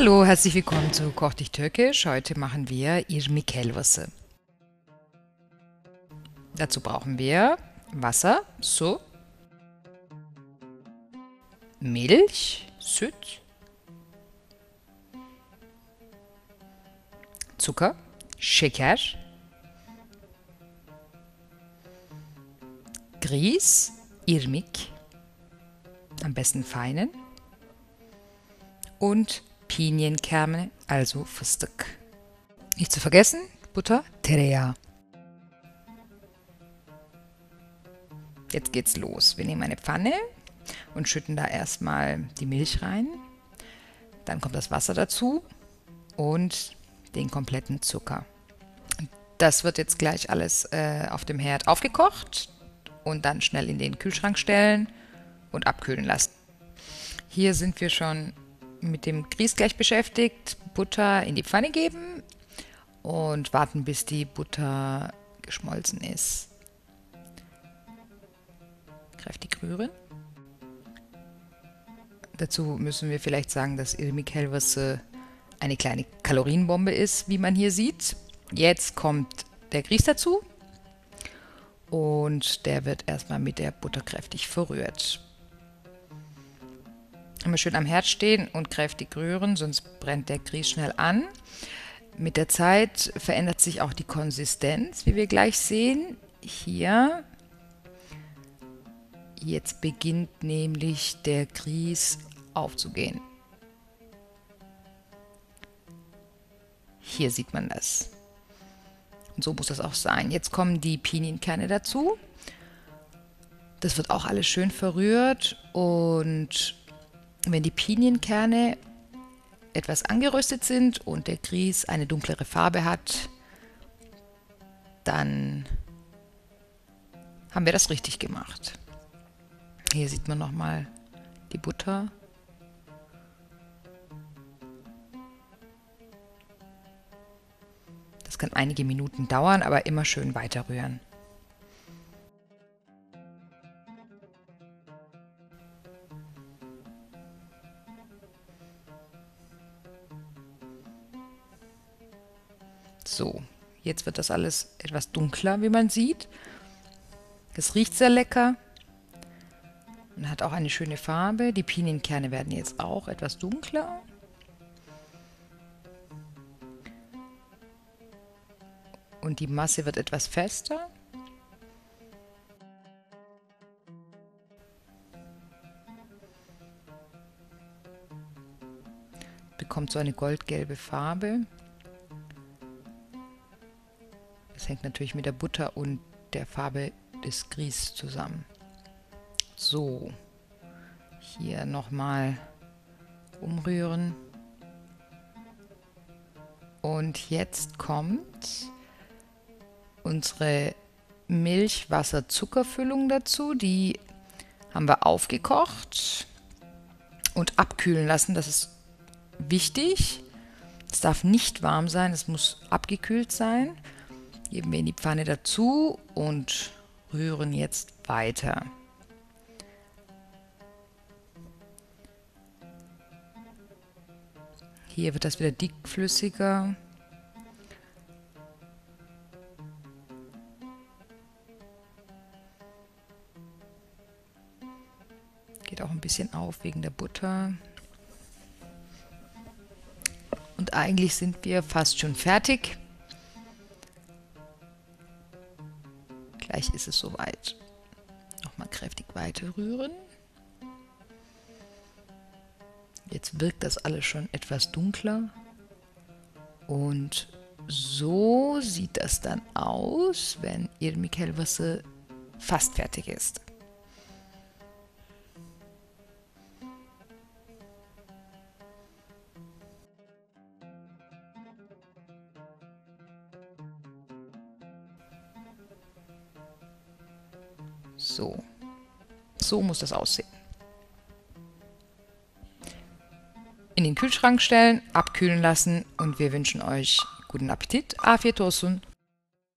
Hallo, herzlich willkommen zu Koch dich Türkisch. Heute machen wir irmik helvası. Dazu brauchen wir Wasser, su, Milch, süt, Zucker, şeker, Grieß, irmik, am besten feinen, und Pinienkerne, also Fıstık. Nicht zu vergessen, Butter, Tereyağı. Jetzt geht's los. Wir nehmen eine Pfanne und schütten da erstmal die Milch rein. Dann kommt das Wasser dazu und den kompletten Zucker. Das wird jetzt gleich alles äh, auf dem Herd aufgekocht und dann schnell in den Kühlschrank stellen und abkühlen lassen. Hier sind wir schon mit dem Grieß gleich beschäftigt. Butter in die Pfanne geben und warten, bis die Butter geschmolzen ist. Kräftig rühren. Dazu müssen wir vielleicht sagen, dass Irmik Helvası eine kleine Kalorienbombe ist, wie man hier sieht. Jetzt kommt der Grieß dazu und der wird erstmal mit der Butter kräftig verrührt. Immer schön am Herd stehen und kräftig rühren, sonst brennt der Grieß schnell an. Mit der Zeit verändert sich auch die Konsistenz, wie wir gleich sehen. Hier. Jetzt beginnt nämlich der Grieß aufzugehen. Hier sieht man das. Und so muss das auch sein. Jetzt kommen die Pinienkerne dazu. Das wird auch alles schön verrührt und wenn die Pinienkerne etwas angeröstet sind und der Grieß eine dunklere Farbe hat, dann haben wir das richtig gemacht. Hier sieht man nochmal die Butter. Das kann einige Minuten dauern, aber immer schön weiter So, jetzt wird das alles etwas dunkler, wie man sieht. Es riecht sehr lecker und hat auch eine schöne Farbe. Die Pinienkerne werden jetzt auch etwas dunkler. Und die Masse wird etwas fester. Bekommt so eine goldgelbe Farbe. Hängt natürlich mit der Butter und der Farbe des Grieß zusammen. So, hier nochmal umrühren. Und jetzt kommt unsere Milch-Wasser-Zuckerfüllung dazu. Die haben wir aufgekocht und abkühlen lassen. Das ist wichtig. Es darf nicht warm sein, es muss abgekühlt sein. Geben wir in die Pfanne dazu und rühren jetzt weiter. Hier wird das wieder dickflüssiger. Geht auch ein bisschen auf wegen der Butter. Und eigentlich sind wir fast schon fertig. Gleich ist es soweit. Nochmal kräftig weiter rühren. Jetzt wirkt das alles schon etwas dunkler. Und so sieht das dann aus, wenn Irmik Helvası fast fertig ist. So. So muss das aussehen. In den Kühlschrank stellen, abkühlen lassen und wir wünschen euch guten Appetit. Afiyet olsun.